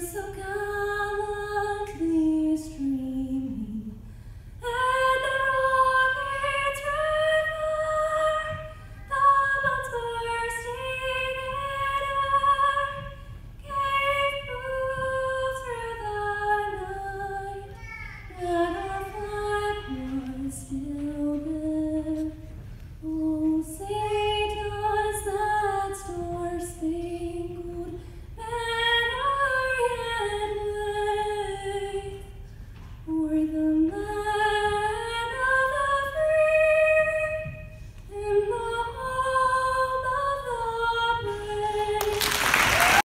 so gallantly the night.